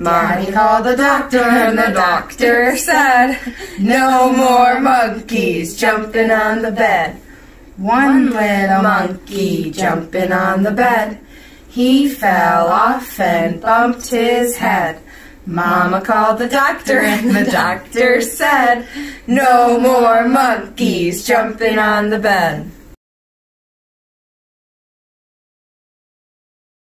Mommy called the doctor and the doctor said, No more monkeys jumping on the bed. One little monkey jumping on the bed. He fell off and bumped his head. Mama called the doctor and the doctor said, No more monkeys jumping on the bed.